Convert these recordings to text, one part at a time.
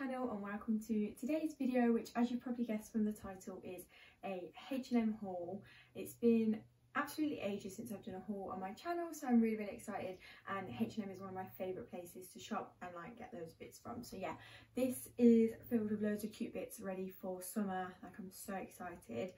channel and welcome to today's video which as you probably guessed from the title is a H&M haul. It's been absolutely ages since I've done a haul on my channel so I'm really really excited. And H&M is one of my favourite places to shop and like get those bits from. So yeah this is filled with loads of cute bits ready for summer. Like I'm so excited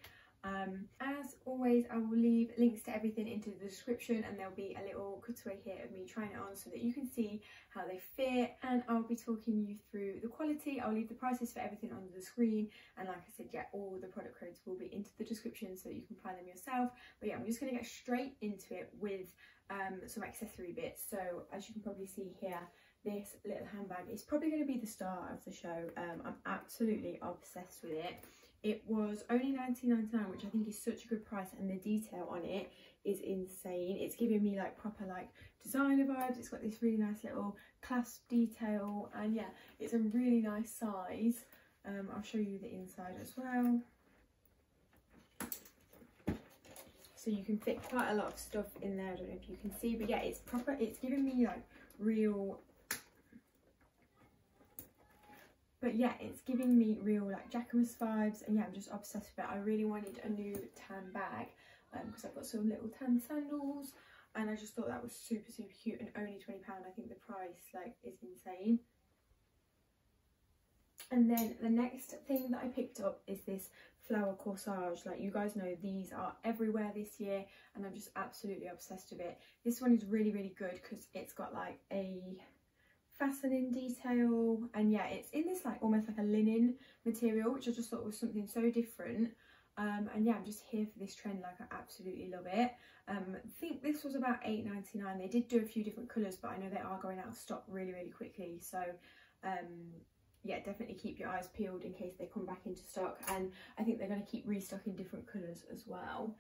um, as always, I will leave links to everything into the description and there'll be a little cutaway here of me trying it on so that you can see how they fit and I'll be talking you through the quality. I'll leave the prices for everything on the screen and like I said, yeah, all the product codes will be into the description so that you can find them yourself. But yeah, I'm just going to get straight into it with um, some accessory bits. So as you can probably see here, this little handbag is probably going to be the star of the show. Um, I'm absolutely obsessed with it. It was only 19.99, which I think is such a good price, and the detail on it is insane. It's giving me like proper like designer vibes. It's got this really nice little clasp detail, and yeah, it's a really nice size. Um, I'll show you the inside as well. So you can fit quite a lot of stuff in there. I don't know if you can see, but yeah, it's proper. It's giving me like real but yeah it's giving me real like Jacquemus vibes and yeah I'm just obsessed with it. I really wanted a new tan bag because um, I've got some little tan sandals and I just thought that was super super cute and only 20 pound I think the price like is insane. And then the next thing that I picked up is this flower corsage. Like you guys know these are everywhere this year and I'm just absolutely obsessed with it. This one is really really good because it's got like a fastening detail and yeah it's in this like almost like a linen material which I just thought was something so different. Um, and yeah I'm just here for this trend like I absolutely love it. Um, I think this was about 8.99 they did do a few different colours but I know they are going out of stock really really quickly. So um, yeah definitely keep your eyes peeled in case they come back into stock. And I think they're going to keep restocking different colours as well.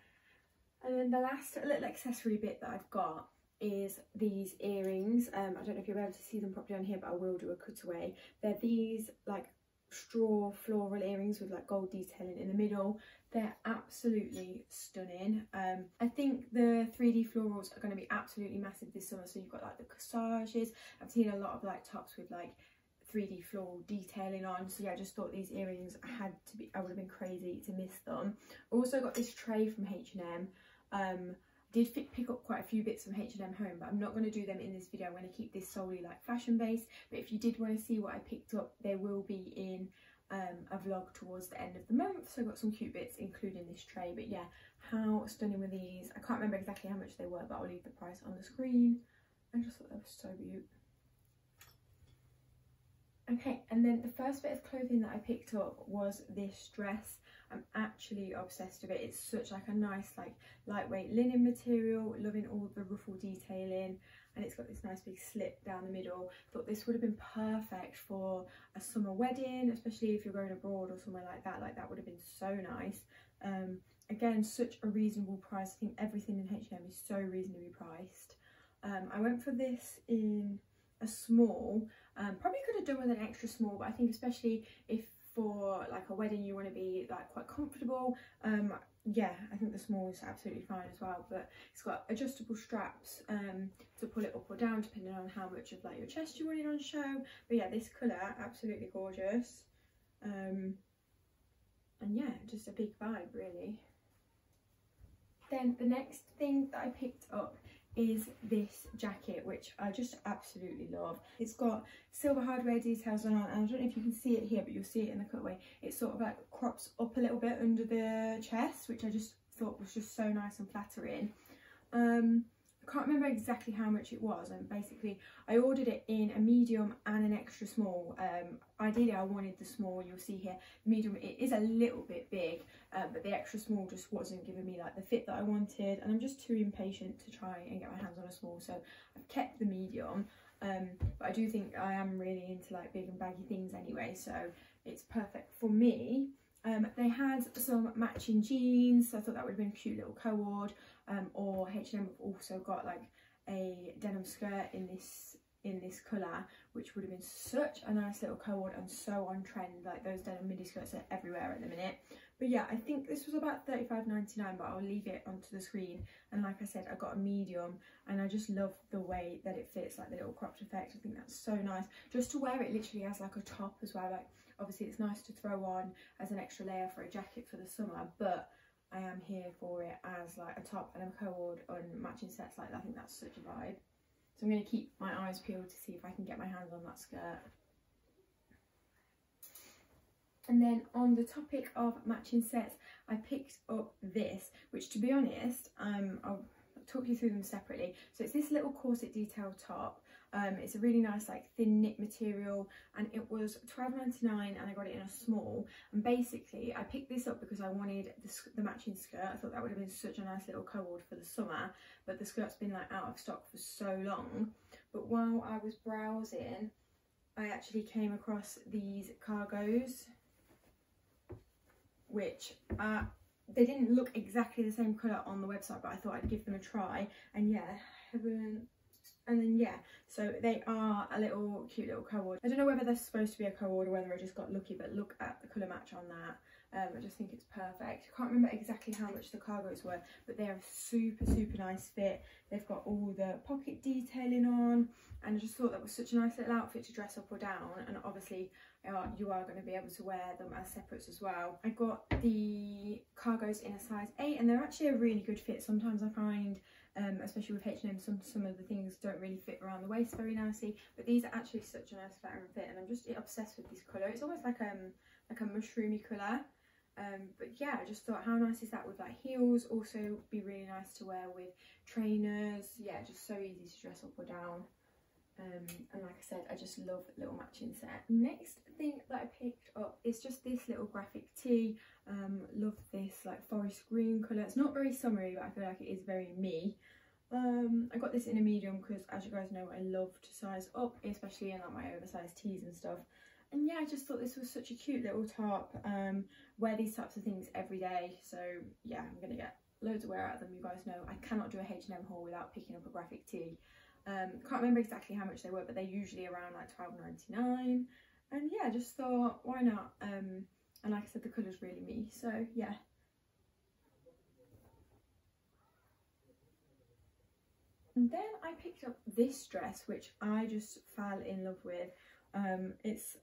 And then the last little accessory bit that I've got is these earrings. Um, I don't know if you're able to see them properly on here, but I will do a cutaway. They're these like straw floral earrings with like gold detailing in the middle. They're absolutely stunning. Um, I think the 3D florals are going to be absolutely massive this summer. So you've got like the corsages. I've seen a lot of like tops with like 3D floral detailing on. So yeah, I just thought these earrings had to be, I would have been crazy to miss them. Also got this tray from H&M. Um, did pick up quite a few bits from H&M home but I'm not going to do them in this video. I'm going to keep this solely like fashion based. But if you did want to see what I picked up there will be in um, a vlog towards the end of the month. So I got some cute bits including this tray. But yeah how stunning were these? I can't remember exactly how much they were but I'll leave the price on the screen. I just thought that was so cute okay and then the first bit of clothing that I picked up was this dress I'm actually obsessed with it. It's such like a nice like lightweight linen material, loving all the ruffle detailing and it's got this nice big slip down the middle. Thought this would have been perfect for a summer wedding, especially if you're going abroad or somewhere like that. Like that would have been so nice. Um, again, such a reasonable price. I think everything in H&M is so reasonably priced. Um, I went for this in a small. Um, probably could have done with an extra small, but I think especially if for like a wedding you want to be like quite comfortable um yeah i think the small is absolutely fine as well but it's got adjustable straps um to pull it up or down depending on how much of like your chest you want it on show. But yeah this color absolutely gorgeous um and yeah just a big vibe really. Then the next thing that i picked up is this jacket which I just absolutely love. It's got silver hardware details on it and I don't know if you can see it here but you'll see it in the cutaway. It sort of like crops up a little bit under the chest which I just thought was just so nice and flattering. Um, I can't remember exactly how much it was and basically I ordered it in a medium and an extra small. Um, ideally I wanted the small, you'll see here, the medium it is a little bit big um, but the extra small just wasn't giving me like the fit that I wanted and I'm just too impatient to try and get my hands on a small so I've kept the medium um, but I do think I am really into like big and baggy things anyway so it's perfect for me. Um, they had some matching jeans, so I thought that would have been a cute little co-ord um, or H&M have also got like a denim skirt in this in this colour which would have been such a nice little co-ord and so on trend like those denim midi skirts are everywhere at the minute. But yeah I think this was about 35.99 but I'll leave it onto the screen. And like I said I got a medium and I just love the way that it fits like the little cropped effect I think that's so nice. Just to wear it literally as like a top as well like obviously it's nice to throw on as an extra layer for a jacket for the summer but I am here for it as like a top and a cord on matching sets like that I think that's such a vibe so I'm going to keep my eyes peeled to see if I can get my hands on that skirt. And then on the topic of matching sets, I picked up this, which to be honest, um, I'll talk you through them separately. So it's this little corset detail top. Um, it's a really nice like thin knit material and it was 12 99 and I got it in a small. And basically I picked this up because I wanted the, the matching skirt. I thought that would have been such a nice little co-ord for the summer but the skirt's been like out of stock for so long. But while I was browsing I actually came across these cargos which uh, they didn't look exactly the same colour on the website but I thought I'd give them a try. And yeah haven't and then yeah so they are a little cute little co-ord i don't know whether they're supposed to be a co-ord or whether i just got lucky but look at the colour match on that um, I just think it's perfect. I can't remember exactly how much the cargos were, but they are a super, super nice fit. They've got all the pocket detailing on, and I just thought that was such a nice little outfit to dress up or down. And obviously, uh, you are going to be able to wear them as separates as well. I got the cargos in a size 8, and they're actually a really good fit. Sometimes I find um, especially with H&M, some, some of the things don't really fit around the waist very nicely, but these are actually such a nice pattern fit, and I'm just obsessed with this colour. It's almost like um like a mushroomy colour, um, but yeah, I just thought how nice is that with like heels, also be really nice to wear with trainers, yeah, just so easy to dress up or down. Um, and like I said, I just love little matching set. Next thing that I picked up is just this little graphic tee. Um, love this like forest green colour. It's not very summery, but I feel like it is very me. Um, I got this in a medium because as you guys know, I love to size up, especially in like my oversized tees and stuff. And yeah, I just thought this was such a cute little top. Um, wear these types of things every day. So yeah, I'm going to get loads of wear out of them. You guys know I cannot do a H&M haul without picking up a graphic tee. Um, can't remember exactly how much they were, but they're usually around like twelve ninety nine. And yeah, I just thought, why not? Um, and like I said, the colour's really me. So yeah. And then I picked up this dress, which I just fell in love with. Um, it's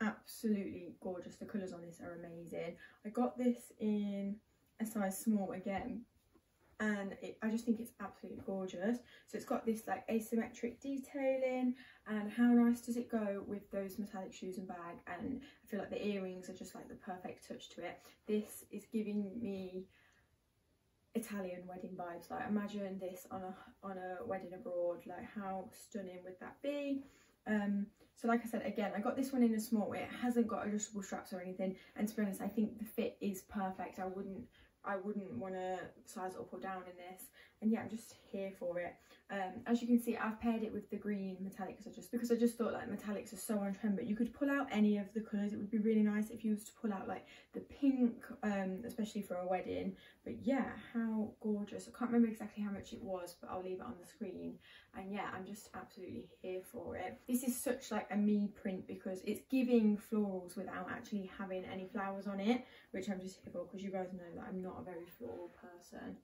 absolutely gorgeous. The colours on this are amazing. I got this in a size small again, and it, I just think it's absolutely gorgeous. So it's got this like asymmetric detailing and how nice does it go with those metallic shoes and bag and I feel like the earrings are just like the perfect touch to it. This is giving me Italian wedding vibes like imagine this on a on a wedding abroad like how stunning would that be um so like I said again I got this one in a small it hasn't got adjustable straps or anything. And to be honest I think the fit is perfect. I wouldn't I wouldn't want to size up or down in this and yeah I'm just here for it. Um, as you can see I've paired it with the green metallic because I just because I just thought like metallics are so on trend but you could pull out any of the colours. It would be really nice if you was to pull out like the pink um, especially for a wedding. But yeah how gorgeous. I can't remember exactly how much it was but I'll leave it on the screen. And yeah I'm just absolutely here for it. This is such like a me print because it's giving florals without actually having any flowers on it which I'm just here for because you guys know that I'm not a very floral person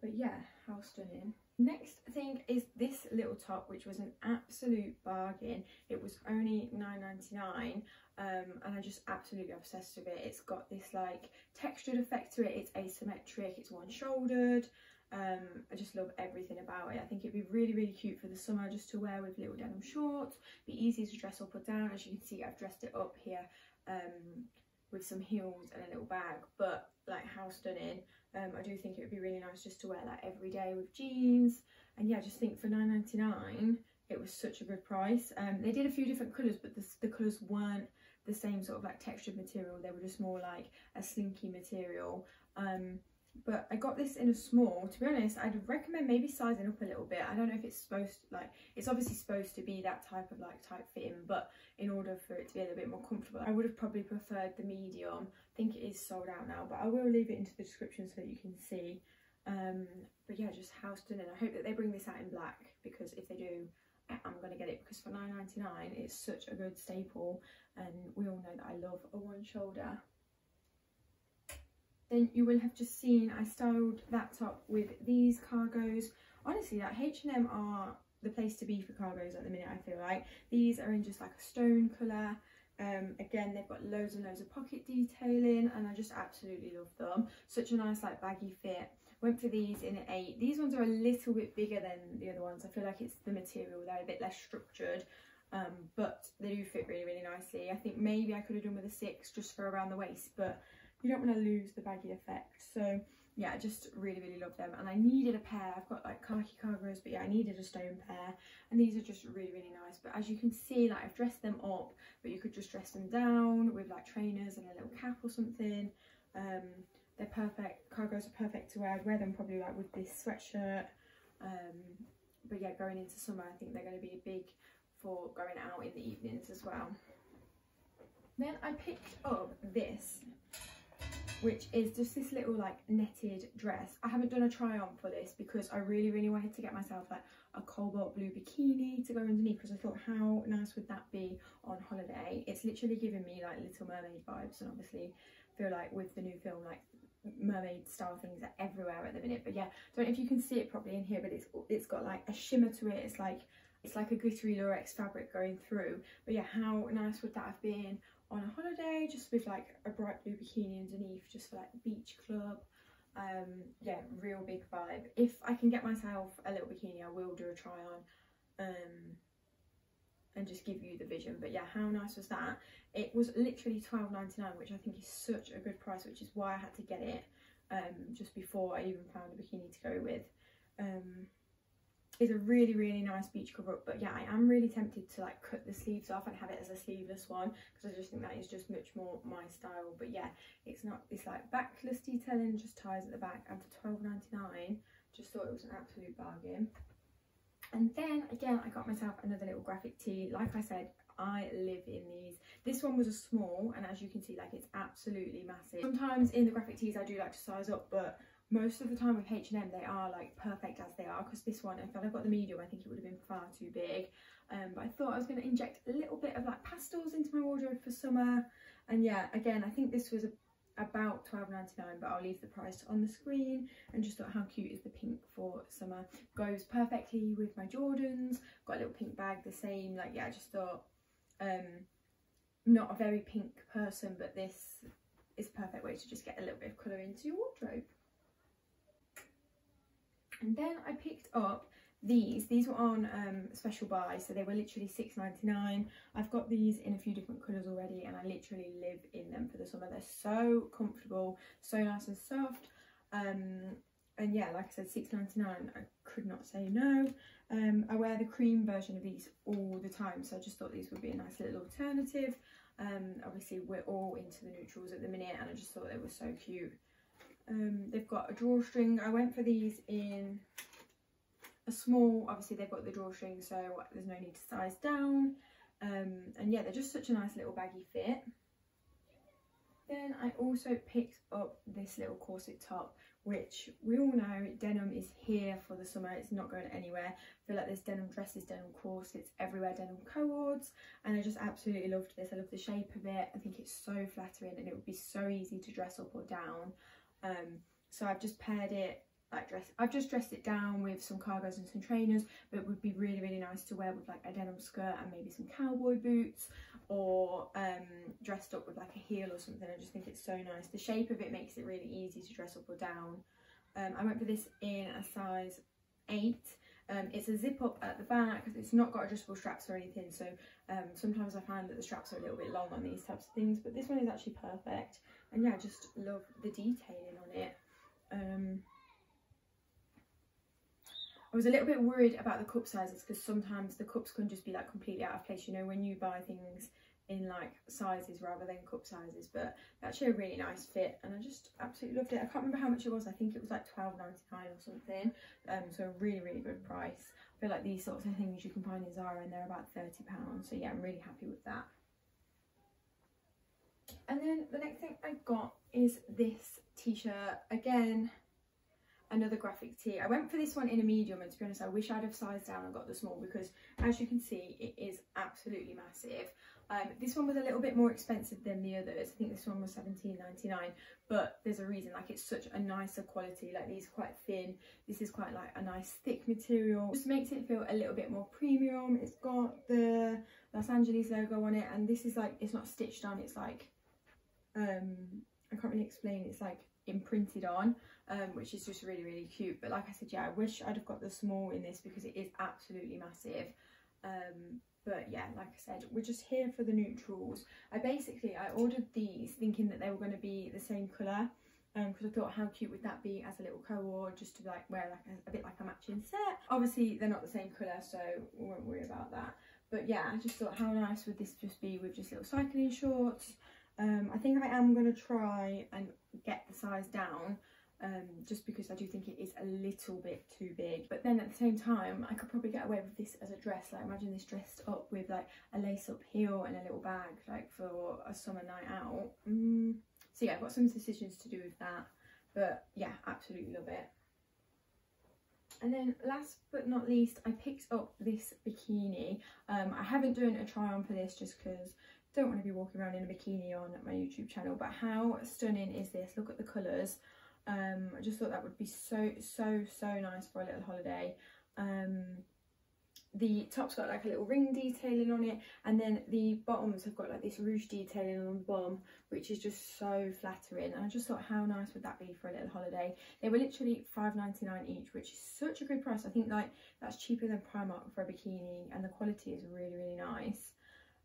but yeah how stunning next thing is this little top which was an absolute bargain it was only 9.99 um, and i just absolutely obsessed with it it's got this like textured effect to it it's asymmetric it's one shouldered um, I just love everything about it. I think it'd be really, really cute for the summer just to wear with little denim shorts. Be easy to dress up or down. As you can see, I've dressed it up here um, with some heels and a little bag. But like how stunning. Um, I do think it would be really nice just to wear that every day with jeans. And yeah, just think for 9.99 it was such a good price. Um, they did a few different colours, but the, the colours weren't the same sort of like textured material. They were just more like a slinky material. Um, but I got this in a small. To be honest, I'd recommend maybe sizing up a little bit. I don't know if it's supposed to, like, it's obviously supposed to be that type of like tight fitting, but in order for it to be a little bit more comfortable, I would have probably preferred the medium. I think it is sold out now, but I will leave it into the description so that you can see. Um, but yeah, just how stunning. I hope that they bring this out in black because if they do, I'm going to get it because for 9.99 it's such a good staple and we all know that I love a one shoulder. Then you will have just seen I styled that top with these cargos. Honestly, like H&M are the place to be for cargos at the minute, I feel like. These are in just like a stone colour. Um, again, they've got loads and loads of pocket detailing and I just absolutely love them. Such a nice like baggy fit. Went for these in an 8. These ones are a little bit bigger than the other ones. I feel like it's the material, they're a bit less structured. Um, but they do fit really, really nicely. I think maybe I could have done with a 6 just for around the waist, but you don't want to lose the baggy effect. So yeah, I just really, really love them. And I needed a pair. I've got like khaki cargos, but yeah, I needed a stone pair. And these are just really, really nice. But as you can see, like I've dressed them up, but you could just dress them down with like trainers and a little cap or something. Um, they're perfect. Cargos are perfect to wear. I'd wear them probably like with this sweatshirt. Um, but yeah, going into summer, I think they're going to be big for going out in the evenings as well. Then I picked up this which is just this little like netted dress. I haven't done a try on for this because I really, really wanted to get myself like a cobalt blue bikini to go underneath because I thought how nice would that be on holiday. It's literally giving me like Little Mermaid vibes and obviously feel like with the new film like mermaid style things are everywhere at the minute but yeah don't know if you can see it properly in here but it's it's got like a shimmer to it it's like it's like a glittery lurex fabric going through but yeah how nice would that have been on a holiday just with like a bright blue bikini underneath just for like beach club. Um yeah real big vibe. If i can get myself a little bikini i will do a try on um and just give you the vision. But yeah how nice was that? It was literally 12.99 which i think is such a good price which is why i had to get it um just before i even found a bikini to go with. Um is a really really nice beach cover up but yeah I am really tempted to like cut the sleeves off and have it as a sleeveless one because I just think that is just much more my style but yeah it's not it's like backless detailing just ties at the back and for 12.99 just thought it was an absolute bargain and then again I got myself another little graphic tee like I said I live in these. This one was a small and as you can see like it's absolutely massive. Sometimes in the graphic tees I do like to size up but most of the time with H&M they are like perfect as they are because this one if I'd got the medium I think it would have been far too big. Um, but I thought I was going to inject a little bit of like pastels into my wardrobe for summer. And yeah again I think this was a, about 12.99 but I'll leave the price on the screen and just thought how cute is the pink for summer? Goes perfectly with my Jordans. Got a little pink bag the same like yeah I just thought um not a very pink person but this is perfect way to just get a little bit of colour into your wardrobe and then I picked up these. These were on um, special buy, so they were literally six. I've got these in a few different colours already and I literally live in them for the summer. They're so comfortable, so nice and soft. Um, and yeah, like I said, six ninety nine. I could not say no. Um, I wear the cream version of these all the time, so I just thought these would be a nice little alternative. Um, obviously, we're all into the neutrals at the minute, and I just thought they were so cute. Um, they've got a drawstring. I went for these in a small, obviously they've got the drawstring so there's no need to size down. Um, and yeah, they're just such a nice little baggy fit. Then I also picked up this little corset top, which we all know denim is here for the summer. It's not going anywhere. I feel like there's denim dresses, denim corsets everywhere, denim cords. And I just absolutely loved this. I love the shape of it. I think it's so flattering and it would be so easy to dress up or down. Um, so I've just paired it like dress I've just dressed it down with some cargos and some trainers but it would be really really nice to wear with like a denim skirt and maybe some cowboy boots or um, dressed up with like a heel or something. I just think it's so nice. The shape of it makes it really easy to dress up or down. Um, I went for this in a size 8 um, it's a zip up at the back it's not got adjustable straps or anything so um, sometimes I find that the straps are a little bit long on these types of things but this one is actually perfect and yeah, I just love the detailing on it. Um, I was a little bit worried about the cup sizes because sometimes the cups can just be like completely out of place, you know, when you buy things in like sizes rather than cup sizes but actually a really nice fit and I just absolutely loved it I can't remember how much it was I think it was like 12.99 or something um so a really really good price I feel like these sorts of things you can find in Zara and they're about 30 pounds so yeah I'm really happy with that and then the next thing I got is this t-shirt. Again, another graphic tee. I went for this one in a medium and to be honest I wish I'd have sized down and got the small because as you can see it is absolutely massive. Um, this one was a little bit more expensive than the others. I think this one was 17.99, but there's a reason. Like it's such a nicer quality. Like these are quite thin. This is quite like a nice thick material. Just makes it feel a little bit more premium. It's got the Los Angeles logo on it, and this is like it's not stitched on. It's like um, I can't really explain. It's like imprinted on, um, which is just really really cute. But like I said, yeah, I wish I'd have got the small in this because it is absolutely massive. Um, but yeah like i said we're just here for the neutrals i basically i ordered these thinking that they were going to be the same color because um, I thought how cute would that be as a little co-ord just to like wear like a, a, bit like a matching set. Obviously they're not the same colour so we won't worry about that. But yeah, I just thought how nice would this just be with just little cycling shorts. Um, I think I am going to try and get the size down um, just because I do think it is a little bit too big. But then at the same time, I could probably get away with this as a dress. Like imagine this dressed up with like a lace up heel and a little bag like for a summer night out. Mm. So yeah, I've got some decisions to do with that. But yeah, absolutely love it. And then last but not least, I picked up this bikini. Um, I haven't done a try on for this just because don't want to be walking around in a bikini on my YouTube channel. But how stunning is this? Look at the colours. Um, I just thought that would be so, so, so nice for a little holiday. Um, the top's got like a little ring detailing on it and then the bottoms have got like this ruche detailing on the bottom which is just so flattering. And I just thought how nice would that be for a little holiday? They were literally 5.99 each which is such a good price. I think like that's cheaper than Primark for a bikini and the quality is really really nice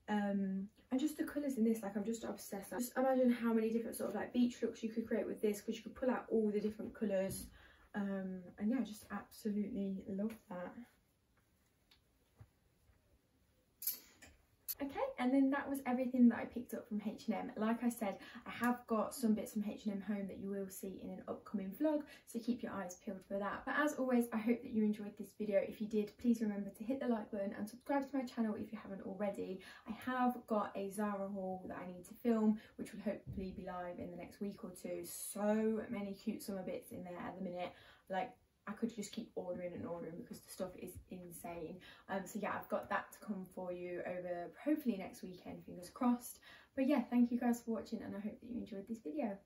um and just the colours in this like i'm just obsessed like, just imagine how many different sort of like beach looks you could create with this because you could pull out all the different colours um and yeah I just absolutely love that Okay, and then that was everything that I picked up from H&M. Like I said, I have got some bits from H&M home that you will see in an upcoming vlog, so keep your eyes peeled for that. But as always, I hope that you enjoyed this video. If you did, please remember to hit the like button and subscribe to my channel if you haven't already. I have got a Zara haul that I need to film, which will hopefully be live in the next week or two. So many cute summer bits in there at the minute. Like I could just keep ordering and ordering because the stuff is insane. Um, so yeah, I've got that to come for you over hopefully next weekend, fingers crossed. But yeah, thank you guys for watching and I hope that you enjoyed this video.